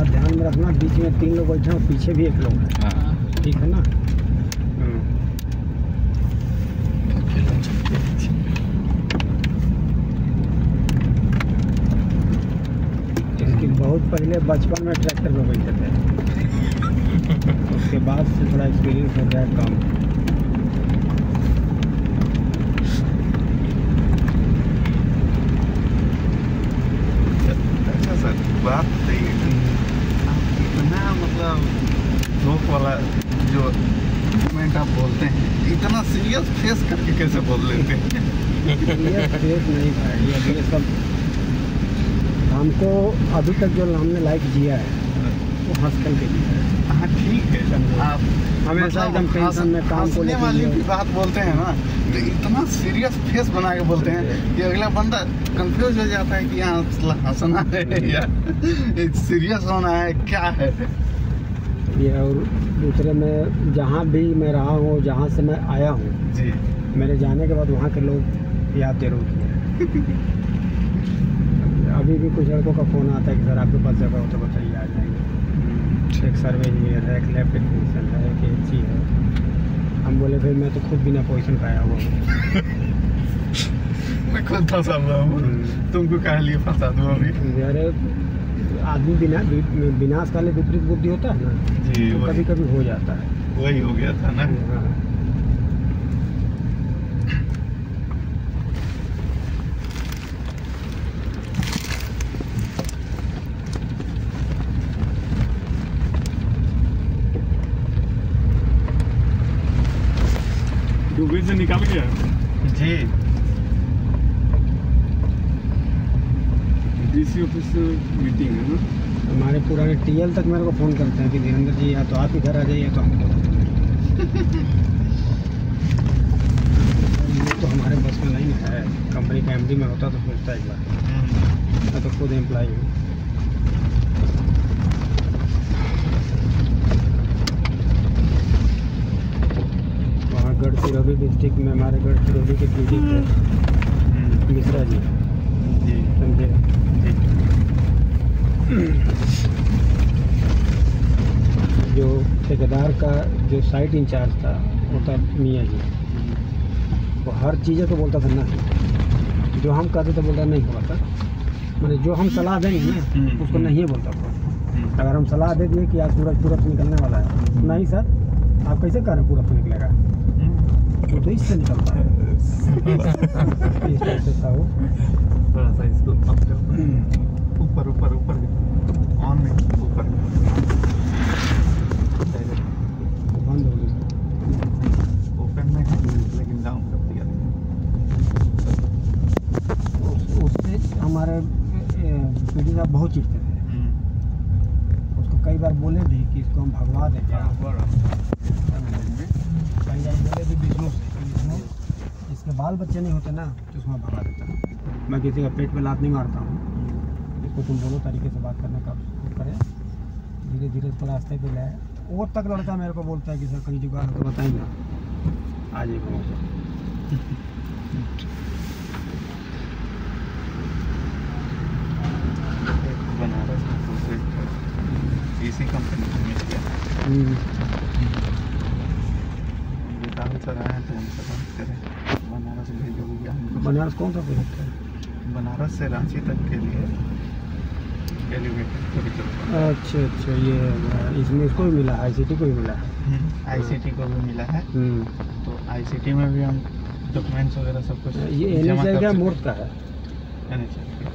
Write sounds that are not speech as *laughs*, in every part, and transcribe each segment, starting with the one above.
बीच में तीन लोग बैठे हैं और पीछे भी एक लोग है। हाँ। ठीक है ना? हम्म। इसकी बहुत पहले बचपन में ट्रैक्टर पे बैठे थे। उसके बाद से थोड़ा एक्सपीरियंस हो गया कम। अच्छा सर बात मतलब जोक वाला जो मूवमेंट आप बोलते हैं इतना सीरियस फेस करके कैसे बोल लेते हैं? फेस नहीं भाई सब हमको अभी तक जो हमने लाइफ जिया है वो हंस कर के जिया है। हाँ ठीक है आप हमेशा एकदम टेंशन में काम को वाली भी बात बोलते हैं ना तो इतना सीरियस फेस बना के बोलते हैं कि अगला बंदा कंफ्यूज हो जाता है कि यहाँ हंसना है या *laughs* सीरियस होना है क्या है? ये और दूसरे में जहाँ भी मैं रहा हूँ जहाँ से मैं आया हूँ जी। मेरे जाने के बाद वहाँ के लोग याद ज़रूर किए। अभी भी कुछ लड़कों का फ़ोन आता है कि सर आपके पास जगह हो तो बताइए आ जाएँगे एक सर्वे इंजीनियर है एक लैब टेक्नीशियन है एक एच है। हम बोले भाई मैं तो खुद बिना पोजिशन पाया हुआ हूँ। *laughs* मैं खुद फंसा हुआ हूँ। हम्म। तुमको कह लिए फंसा दूँ अभी? अरे आदमी बिना विनाश काले विपरीत बुद्धि होता है ना? जी तो कभी कभी हो जाता है। वही हो गया था ना? हाँ। से निकल गया। जी। डीसी ऑफ़िस से मीटिंग है ना? हमारे पुराने टीएल तक मेरे को फ़ोन करते हैं कि धीरेन्द्र जी या तो आप ही घर आ जाइए तो हम *laughs* ये तो हमारे बस में नहीं है। कंपनी का एमडी में होता तो पूछता एक बार। मैं तो खुद एम्प्लॉय हूँ। वहाँ गढ़चिरौली डिस्ट्रिक्ट में हमारे गढ़चिरौली के पीडी थे मिश्रा जी। जी समझे जो। ठेकेदार का जो साइट इंचार्ज था वो था मियाँ जी। वो हर चीज़ें तो बोलता था ना। जो हम कहते थे बोलता नहीं हुआ था। मैंने जो हम सलाह देंगे ना हम्म। उसको नहीं बोलता था अगर हम सलाह दे दिए कि आज सूरज पूरब निकलने वाला है नहीं सर आप कैसे कह रहे हैं पूरब से निकलेगा? वो तो इससे निकलता है। *laughs* इस टाइप से था वो थोड़ा सा इसको अप कर ऊपर ऊपर ऊपर ऑन में ऊपर बंद हो गया ओपन में है लेकिन डाउन कर दिया उस- उससे हमारे पीढ़ी साहब बहुत चिड़ते थे। उसको कई बार बोले भी कि इसको हम भगवा देते हैं कई बार बोले भी विष्णु से विष्णु इसके बाल बच्चे नहीं होते ना तो उसमें भगा देता मैं किसी का पेट पे लात नहीं मारता हूँ। इसको तुम बोलो तरीके से बात करने का करें। धीरे धीरे इसको रास्ते पे लाए और तक लड़का मेरे को बोलता है कि सर कहीं जुगाड़ हो तो बताइए आ जाइए बनारस में दूसरे इसी कंपनी में मिल गया सर आए तो उनसे बात करें। बनारस भेजोगे बनारस कौन सा प्रोजेक्ट है? बनारस से रांची तक के लिए अच्छा अच्छा ये इसमें इसको भी मिला आई को भी मिला। है आईसीटी को भी मिला है। हम्म। तो आईसीटी में भी हम डॉक्यूमेंट्स वगैरह सब कुछ ये एन जमा एच कर का चुके का है। हैं। NHI का।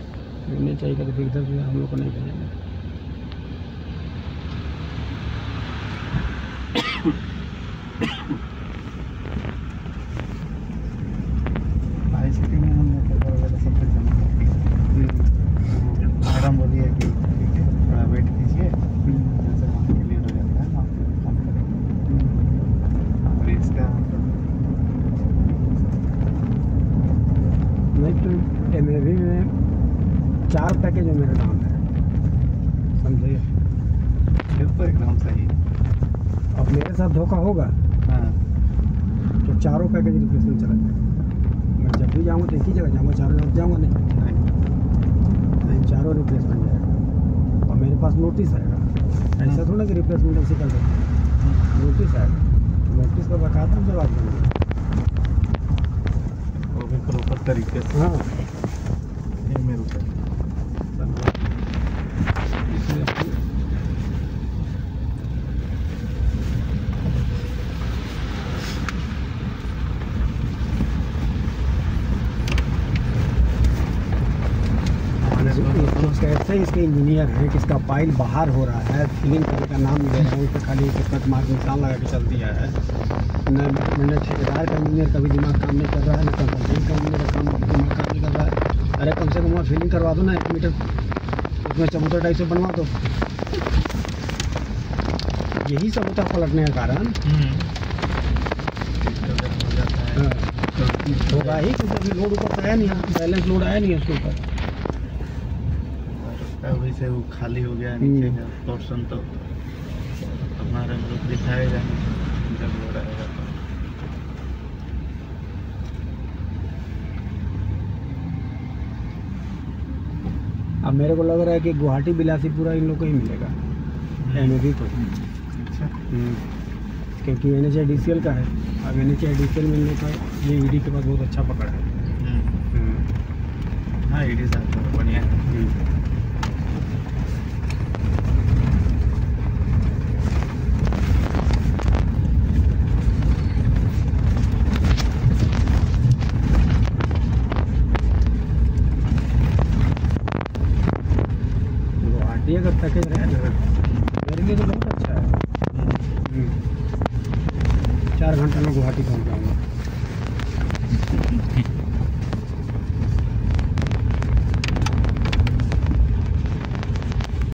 एन एच का तो फिर इधर हम लोग को नहीं भेजेंगे आईसीटी में हमने पेपर वगैरह सब कुछ जमा कर दिया मैडम बोलिए कि ठीक है थोड़ा वेट कीजिए जैसे वहाँ क्लियर हो जाता है हम आपको फ़ोन करेंगे और इसका नहीं तो एम में चार पैकेज में मेरा नाम है। समझे? फिर तो एकदम सही। अब मेरे साथ धोखा होगा? हाँ। तो चारों पैकेज रिप्लेसमेंट चला जाएगा मैं जब भी जाऊँगा तो एक ही जगह जाऊँगा चारों जगह जाऊँगा नहीं। नहीं चारों रिप्लेसमेंट जाएगा। और मेरे पास नोटिस आएगा। ऐसा थोड़ा कि रिप्लेसमेंट ऐसे कर देते नोटिस आएगा। नोटिस का बकायदा हम जवाब देंगे वो भी प्रॉपर तरीके से। हाँ ये में रुपए इसलिए अपन- हमारे कैसे इसके इंजीनियर है कि इसका पाइल बाहर हो रहा है? फिलिंग करने का नाम ले रहे हैं उस खाली एक कट मार्क निशान लगा के चल दिया है। न न ठेकेदार का इंजीनियर कभी दिमाग काम नहीं कर रहा है न कंसल्टेंट का इंजीनियर का काम दिमाग काम नहीं कर रहा है। अरे कम से कम वहाँ फिलिंग करवा दो ना एक मीटर। उसमें चबूतर टाइप से बनवा दो। यही सब होता पलटने का कारण। हो जाता है। होगा ही क्योंकि अभी लोड ऊपर आया नहीं है बैलेंस लोड आया नहीं है उसके ऊपर। से वो खाली हो गया हम्म। नीचे का पोर्शन तो। हमारे लोग दिखाएगा जब हो रहेगा तो। अब मेरे को लग रहा है कि गुवाहाटी बिलासीपुरा इन लोग को ही मिलेगा। एम को अच्छा क्योंकि N H D C L का है। अब N H D C L मिलने का ये ई डी के पास बहुत अच्छा पकड़ है। हाँ इट इज़ बढ़िया है गुवाहाटी अगर पैकेज रहे ना मेरे लिए तो बहुत अच्छा है चार घंटे में गुवाहाटी पहुँच जाऊँगा।